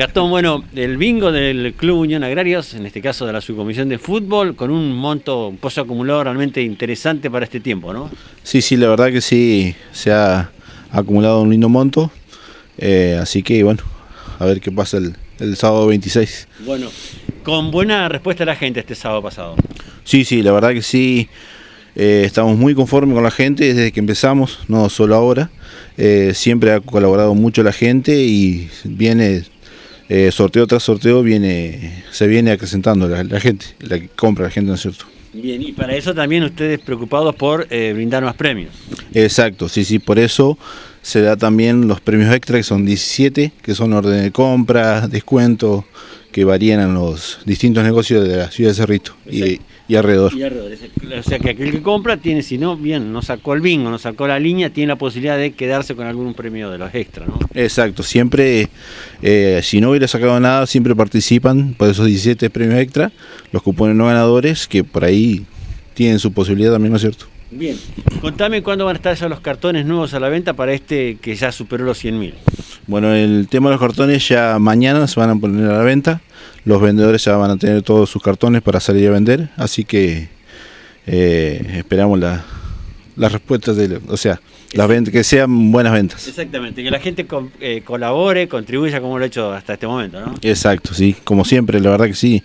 Gastón, bueno, el bingo del Club Unión Agrarios, en este caso de la subcomisión de fútbol, con un monto, un pozo acumulado realmente interesante para este tiempo, ¿no? Sí, sí, la verdad que sí, se ha acumulado un lindo monto, eh, así que bueno, a ver qué pasa el, el sábado 26. Bueno, con buena respuesta de la gente este sábado pasado. Sí, sí, la verdad que sí. Eh, estamos muy conformes con la gente desde que empezamos, no solo ahora. Eh, siempre ha colaborado mucho la gente y viene eh, sorteo tras sorteo, viene, se viene acrecentando la, la, gente, la que compra la gente, ¿no es cierto? Bien, y para eso también ustedes preocupados por brindar más premios. Exacto, sí, sí, por eso se da también los premios extra, que son 17, que son orden de compra, descuento, que varían en los distintos negocios de la ciudad de Cerrito y, y, alrededor. y, alrededor. O sea que aquel que compra tiene, si no, bien, no sacó el bingo, no sacó la línea, tiene la posibilidad de quedarse con algún premio de los extra, ¿no? Exacto, siempre, eh, si no hubiera sacado nada, siempre participan por esos 17 premios extra, los cupones no ganadores, que por ahí tienen su posibilidad también, ¿no es cierto? Bien, contame cuándo van a estar ya los cartones nuevos a la venta para este que ya superó los 100.000. Bueno, el tema de los cartones ya mañana se van a poner a la venta. Los vendedores ya van a tener todos sus cartones para salir a vender. Así que eh, esperamos las la respuestas, de, o sea, las ventas, que sean buenas ventas. Exactamente, que la gente con, eh, colabore, contribuya como lo ha hecho hasta este momento, ¿no? Exacto, sí, como siempre, la verdad que sí.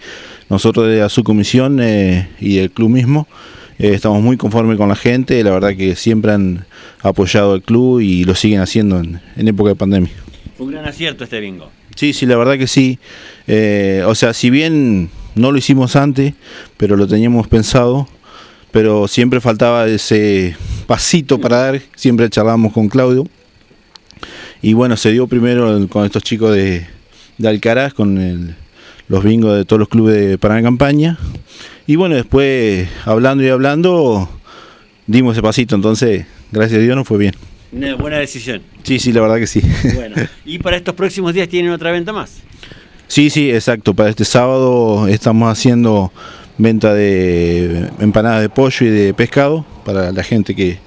Nosotros de la subcomisión eh, y el club mismo eh, estamos muy conformes con la gente, la verdad que siempre han apoyado al club y lo siguen haciendo en, en época de pandemia. Un gran acierto este bingo. Sí, sí, la verdad que sí. Eh, o sea, si bien no lo hicimos antes, pero lo teníamos pensado, pero siempre faltaba ese pasito para dar, siempre charlábamos con Claudio. Y bueno, se dio primero con estos chicos de, de Alcaraz, con el, los bingos de todos los clubes de Paraná Campaña. Y bueno, después hablando y hablando, dimos ese pasito, entonces, gracias a Dios, nos fue bien. Una buena decisión. Sí, sí, la verdad que sí. Bueno, ¿y para estos próximos días tienen otra venta más? Sí, sí, exacto. Para este sábado estamos haciendo venta de empanadas de pollo y de pescado para la gente que,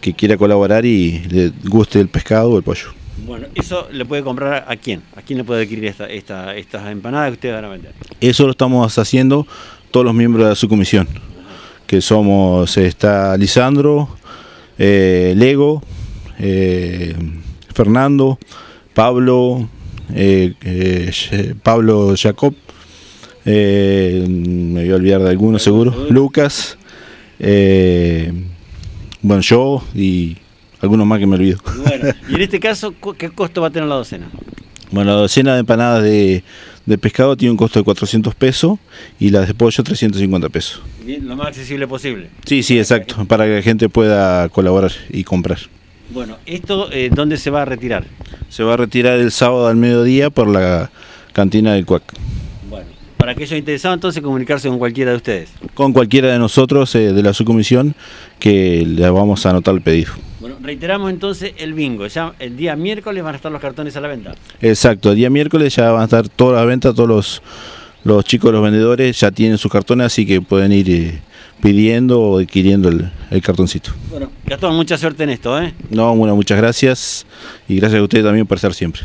que quiera colaborar y le guste el pescado o el pollo. Bueno, ¿eso le puede comprar a quién? ¿A quién le puede adquirir esta, esta, estas empanadas que ustedes van a vender? Eso lo estamos haciendo todos los miembros de su comisión, que somos, está Lisandro, eh, Lego, eh, Fernando, Pablo, eh, eh, Pablo Jacob, me voy a olvidar de alguno seguro, Lucas, bueno, yo y algunos más que me olvido. Bueno, y en este caso, ¿qué costo va a tener la docena? Bueno, la docena de empanadas de, de, pescado tiene un costo de 400 pesos y las de pollo 350 pesos. Bien, lo más accesible posible. Sí, sí, exacto, para que la gente pueda colaborar y comprar. Bueno, ¿esto eh, dónde se va a retirar? Se va a retirar el sábado al mediodía por la cantina del CUAC. Bueno, para aquellos interesados entonces comunicarse con cualquiera de ustedes. Con cualquiera de nosotros eh, de la subcomisión que le vamos a anotar el pedido. Bueno, reiteramos entonces el bingo. Ya el día miércoles van a estar los cartones a la venta. Exacto, el día miércoles ya van a estar toda la venta, todos los, los chicos, los vendedores ya tienen sus cartones, así que pueden ir eh, pidiendo o adquiriendo el, el, cartoncito. Bueno, Gastón, mucha suerte en esto, ¿eh? No, bueno, muchas gracias y gracias a ustedes también por estar siempre.